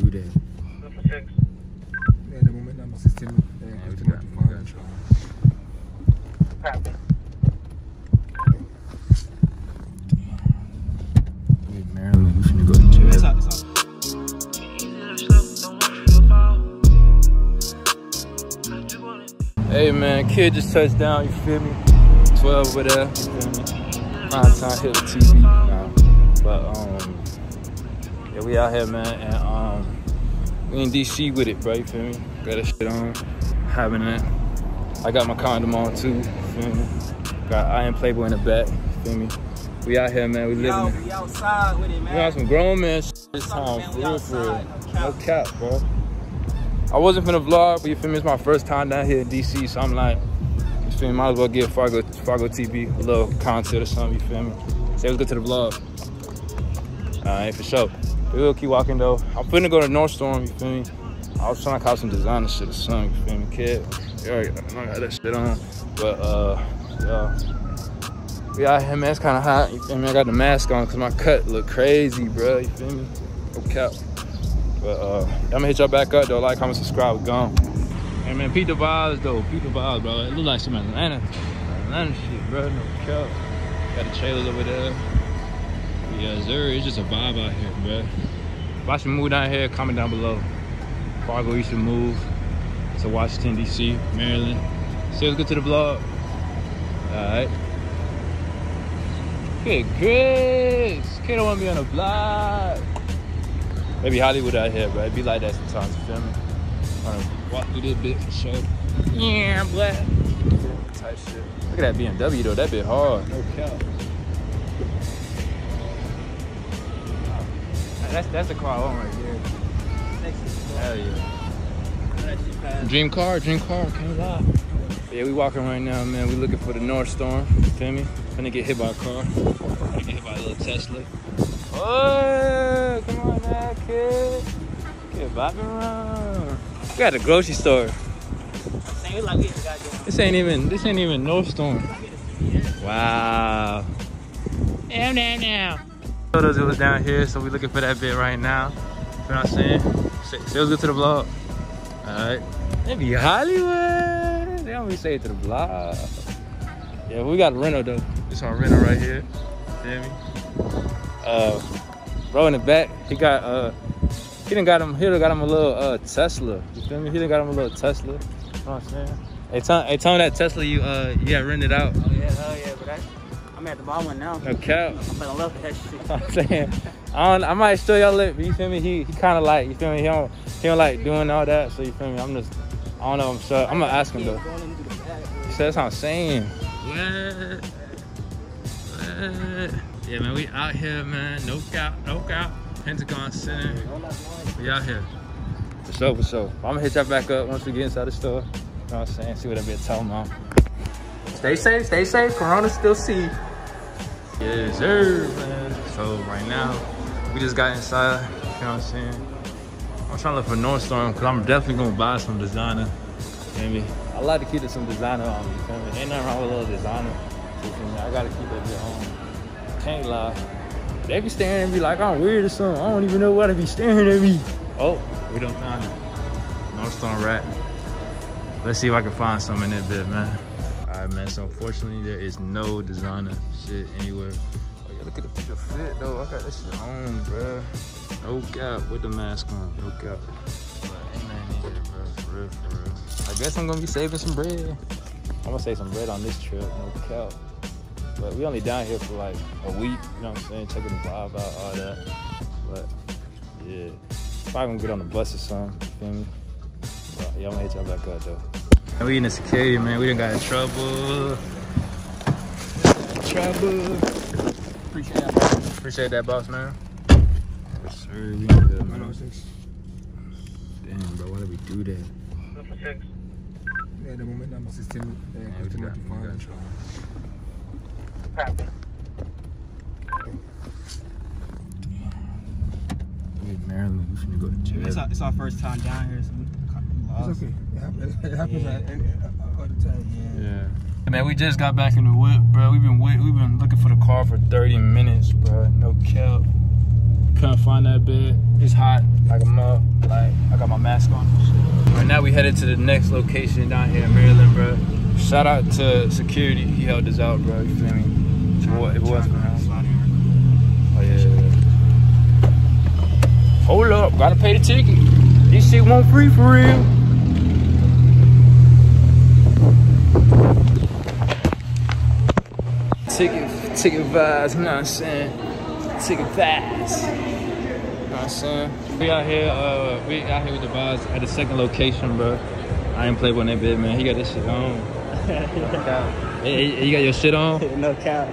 do that? Yeah, the moment I'm assisting, uh, Yeah, we customer got- to find. got. Hey, Maryland, we finna go to jail. It's all, it's all. Hey man, kid just touched down, you feel me? 12 over there, you feel me? Prime time hit the TV. Nah. But um yeah, we out here man and um we in DC with it, bro, you feel me? Got that shit on, having it. I got my condom on too, you feel me? Got I am Playboy in the back, you feel me? We out here man, we living Yo, it. we outside with it, man. We got some grown man shit this time, man? for We real, for real. No cap, bro. I wasn't finna vlog, but you feel me? It's my first time down here in DC, so I'm like, you feel me? Might as well give Fargo, Fargo TV a little content or something, you feel me? Say let's go to the vlog. Alright, for sure. We will keep walking though. I'm finna go to Nordstrom, you feel me? I was trying to cop some designer shit or something, you feel me, kid? Yeah, I got that shit on. But, uh, yeah. We out man. It's kind of hot. You feel me? I got the mask on because my cut look crazy, bro. You feel me? No cap. But uh, I'm gonna hit y'all back up though. Like, comment, subscribe. Gone. Hey man, Pete the vibes though. Pete the vibes, bro. It look like some Atlanta, Atlanta shit, bro. No cap. Got the trailers over there. Yeah, sir. It's just a vibe out here, bro. If I should move down here, comment down below. Fargo, you should move to Washington D.C., Maryland. So let's go to the vlog. All right. Good Chris. Kid don't want to be on the vlog. Maybe Hollywood out here, bro. It be like that sometimes, you feel me? To walk through this bit for sure. Yeah, black. Type shit. Look at that BMW though, that bit hard. No cap. That's that's the car I want right here. Hell yeah. Dream car, dream car, can't lie. Yeah, we walking right now, man. We looking for the Nordstrom. You feel me? Finna get hit by a car. Finna get hit by a little Tesla. Oh, come on now, kid. Get bopping around. We at the grocery store. Saying like we ain't got goddamn. This ain't even this ain't even Nordstrom. Wow. Damn that now. Photos it was down here, so we looking for that bit right now. You know what I'm saying? Say, say what's good to the vlog. Alright. That be Hollywood. They be say it to the vlog. Yeah, we got a rental though. This our rental right here. Feel me? Uh bro in the back, he got uh he done got him he done got him a little uh Tesla. You feel me? He done got him a little Tesla. You know what I'm saying? Hey tell hey tell him that Tesla you uh you got rented out. I'm at the bottom one now. No cap. I'm feeling love for that shit. You know I'm saying I don't, I might still y'all lip, but you feel me? He he kind of like you feel me? He don't he don't like doing all that, so you feel me? I'm just I don't know. I'm sure I'm gonna ask him though. Going into the back. So that's what I'm saying. What? What? Yeah, man, we out here, man. No cap, no cap. Pentagon Center. We out here. For sure, for sure. I'm gonna hit y'all back up once we get inside the store. You know what I'm saying? See what that bit telling about. Stay safe, stay safe. Corona still see. Yes, sir, man. So right now, we just got inside. You know what I'm saying? I'm trying to look for Nordstrom because I'm definitely gonna buy some designer. Feel me? I like to keep it some designer on me. Feel me? Ain't nothing wrong with a little designer. You feel me? I gotta keep that bit on. Can't lie. They be staring at me like I'm weird or something. I don't even know why they be staring at me. Oh, we don't find it. Nordstrom rat. Let's see if I can find some in that bit, man. Alright, man. So unfortunately, there is no designer shit anywhere. Oh yeah, look at the picture fit though. I got this shit on, bruh. No cap with the mask on. No cap. But ain't nothing here, bro. For real, for real. I guess I'm gonna be saving some bread. I'm gonna save some bread on this trip. No cap. But we only down here for like a week. You know what I'm saying? Checking the vibe out, all that. But yeah, probably gonna get on the bus or something. You feel me? But yeah, I'm gonna hit y'all back up though. And we in the security, man. We done got in trouble. Trouble. Appreciate that. Appreciate that, boss, man. Yes, sir. We good, man. Damn, bro. Why did we do that? Yeah, the moment I'm assisting uh, Yeah, we customer got, to we find. got trouble. Hey, Maryland, we finna go to jail. It's our, it's our first time down here, so we It's okay. It happens, it happens Yeah. at any, all the time. Yeah. Yeah. Man, we just got back in the whip, bro. We've been wait, we've been looking for the car for 30 minutes, bro. No cap. Couldn't find that bed. It's hot like a mug. Like I got my mask on. Right now we headed to the next location down here in Maryland, bro. Shout out to security. He helped us out, bro. You feel me? So what- it wasn't for him. Oh yeah. Hold up, gotta pay the ticket. This shit won't free for real. Ticket, ticket vibes, you know what I'm saying? Ticket vibes. You know what I'm saying? We out here, uh, we out here with the vibes at the second location, bro. I ain't played one that bit, man. He got this shit on. Hey, hey, you got your shit on? no cap.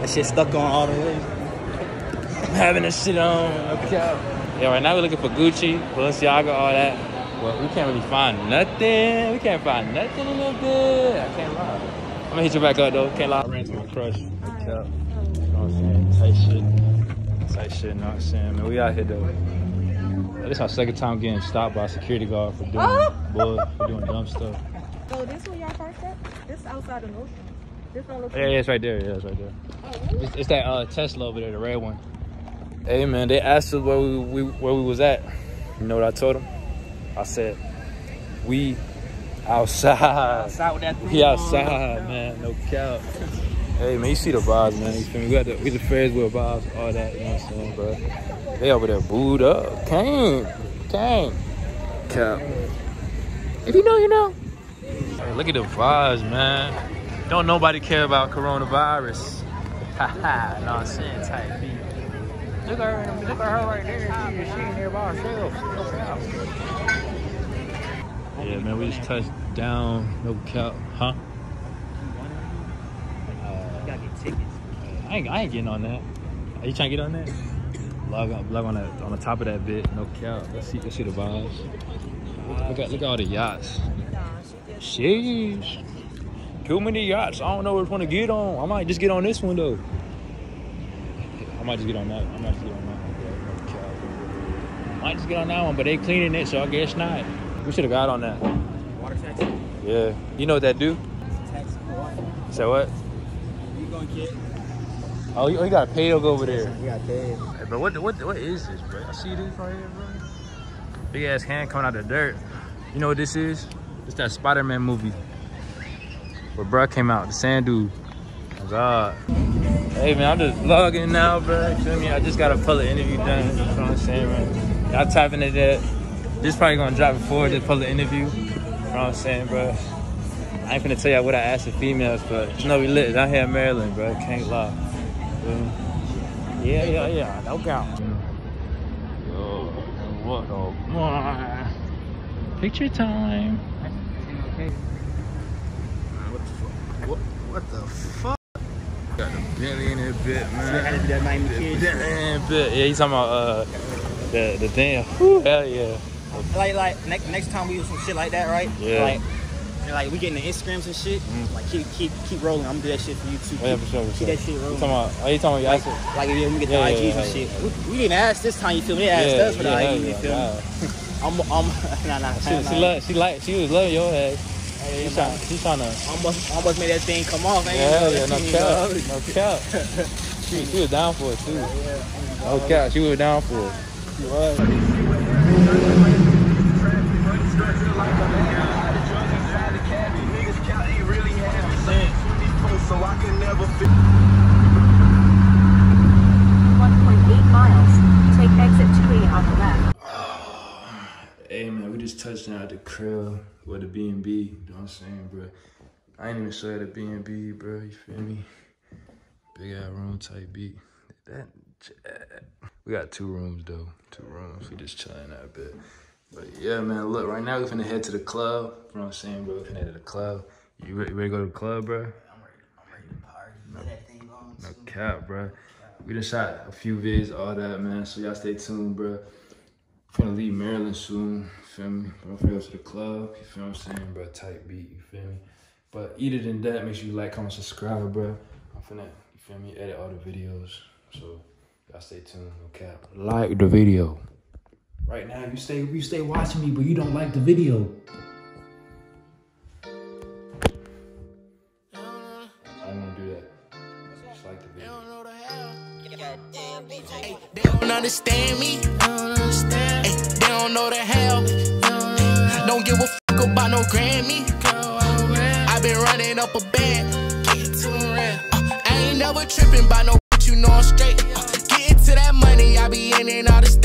That shit stuck on all the way. I'm having this shit on. Okay. Yeah, right now we're looking for Gucci, Balenciaga, all that. Well, we can't really find nothing. We can't find nothing in that bit. I can't lie. I'm gonna hit you back up though. Can't lie. I ran to my crush. Okay. You know what I'm saying? Tight shit. Tight shit, you know what I'm saying? Man, we out here though. This is our second time getting stopped by a security guard for doing bull, for doing dumb stuff. So this where y'all parked at? This outside of Ocean. This no Yeah, yeah, it's right there. Yeah, it's right there. It's, it's that uh, Tesla over there, the red one. Hey man, they asked us where we, we where we was at. You know what I told them? I said, we outside. Outside with that We outside, man. No cap. Hey man, you see the vibes, man. You feel me? We got the we the Ferris wheel vibes, all that. You know what I'm saying, bro? They over there booed up. Came, came. Cap. If you know, you know. Hey, look at the vibes, man. Don't nobody care about coronavirus. Haha, no, I'm saying type B. Look at her, look at her right there. She, she in there by herself. Yeah, man, we just touched down. No cap, huh? Tickets. I ain't, I ain't getting on that. Are you trying to get on that? Log uh, on, log on that on the top of that bit. No cap. Let's see, let's see the vibes. Look at, look at all the yachts. Sheesh. Too many yachts. I don't know which one to get on. I might just get on this one though. I might just get on that. I might just get on that one. bro. No cap. Might just get on that one, but they cleaning it, so I guess not. We should have got on that. Water taxi. Yeah. You know what that do? Taxi for what? Say what? You gonna get? Oh, you, oh, you got to pay to go over there. We got paid. Hey, bro, what, what, what is this, bro? I see this right here, bro. Big ass hand coming out of the dirt. You know what this is? It's that Spider-Man movie where bro came out, the sand dude. Oh, God. Hey, man, I'm just logging now, bro. You feel me? I just got a public interview done. You know what I'm saying, man? Y'all typing it that. This probably gonna drop before the public interview. You know what I'm saying, bro? I ain't finna tell y'all what I asked the females, but you know we lit out here in Maryland, bro. Can't lie. Yeah, yeah, yeah, no doubt. Yo, what the Picture time. What, what the fuck? Got the Bentley in that bit, had to man. be that Miami Kids. shit. Bentley bit. Yeah, you talking about uh the the thing. Whew, hell yeah. Like, like next next time we do some shit like that, right? Yeah. Like, like we getting the Instagrams and shit. Mhm. Like keep keep keep rolling. I'm gonna do that shit for you too. Oh, yeah, for sure, for Keep sure. that shit rolling. You rolling. talking about? Are you talking about? Like, You asked like if we get the Yeah, yeah, IGs yeah, and shit. yeah. We, we didn't ask this time. You feel me? They asked us for the yeah, IG. You feel yeah. me? I'm I'm nah nah. She, nah, she, nah. love, she like she was loving your ass. Hey, She trying, she trying to. almost almost made that thing come off. ain't Yeah, yeah, no cap, no cap. She, she was down for it too. No cap, she was down for it. She was. One point eight miles. Take exit two A on the left. Hey man, we just down at the crib with the B and B. You know what I'm saying, bro? I ain't even saw at the B and B, bro. You feel me? Big ass room type beat. That we got two rooms though. Two rooms. We just chilling out a bit. But yeah, man. Look, right now we finna head to the club. You know what I'm saying, bro? We finna head to the club. You ready, ready to go to the club, bro? I'm ready, I'm ready to party. Let that thing No cap, bro. We done shot a few vids, all that, man. So y'all stay tuned, bro. I'm finna leave Maryland soon, feel me? But I'm go to the club, you feel what I'm saying, bro? Tight beat, you feel me? But either than that, make sure you like, comment, subscribe, bro. I'm finna, you feel me, edit all the videos. So y'all stay tuned, no cap. Like the video. Right now, you stay you stay watching me, but you don't like the video. Don't understand me. Don't understand. They don't know the hell. Don't give a fuck about no Grammy. i been running up a band. Uh, I ain't never tripping by no you know I'm straight. Uh, get to that money, I be in and out of